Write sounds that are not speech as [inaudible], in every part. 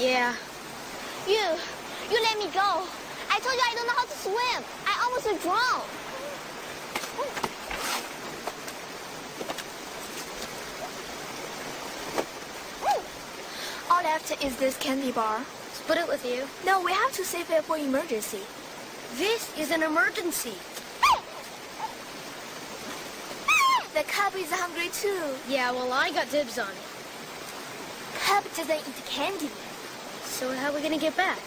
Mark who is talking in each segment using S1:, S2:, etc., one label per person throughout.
S1: You, you let me go. I told you I don't know how to swim. I almost drowned.
S2: All left is this candy bar.
S3: Split it with you.
S2: No, we have to save it for emergency.
S3: This is an emergency.
S2: The cub is hungry too.
S3: Yeah, well, I got dibs on it.
S2: Cub doesn't eat candy.
S3: So how are we gonna get back? [gasps]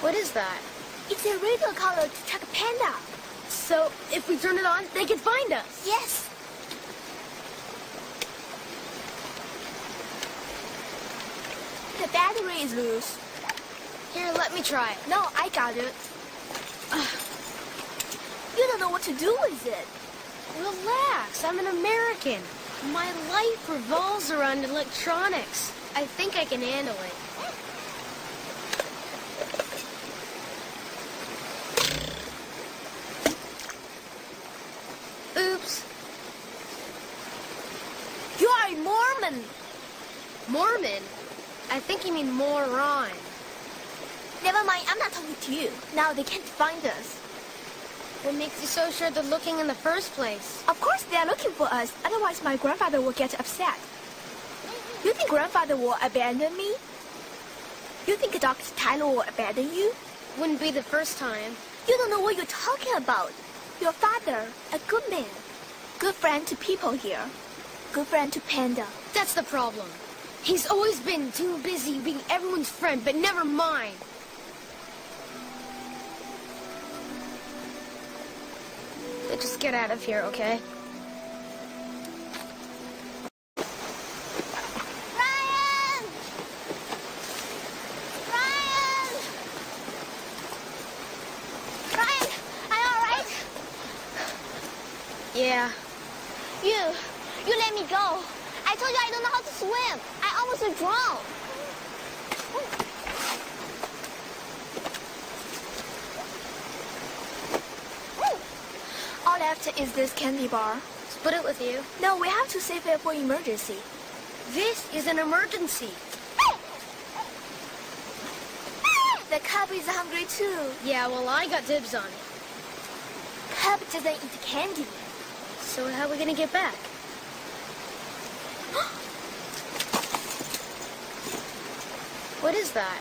S3: what is that?
S2: It's a radio collar to track a panda.
S3: So if we turn it on, they can find us.
S2: Yes. The battery is loose.
S3: Here, let me try it.
S2: No, I got it. [sighs] You don't know what to do with it.
S3: Relax, I'm an American. My life revolves around electronics. I think I can handle it. Oops.
S2: You are a Mormon.
S3: Mormon? I think you mean moron.
S2: Never mind, I'm not talking to you. Now they can't find us.
S3: What makes you so sure they're looking in the first place?
S2: Of course they are looking for us. Otherwise my grandfather will get upset. You think grandfather will abandon me? You think Dr. Tyler will abandon you?
S3: Wouldn't be the first time.
S2: You don't know what you're talking about. Your father, a good man. Good friend to people here. Good friend to Panda.
S3: That's the problem. He's always been too busy being everyone's friend, but never mine. Just get out of here, okay? Yeah.
S1: You, you let me go. I told you I don't know how to swim. I almost drowned.
S2: All left is this candy bar.
S3: Split it with you.
S2: No, we have to save it for emergency.
S3: This is an emergency.
S2: The cub is hungry too.
S3: Yeah, well, I got dibs on it.
S2: Cub doesn't eat candy.
S3: So how are we gonna get back? [gasps] what is that?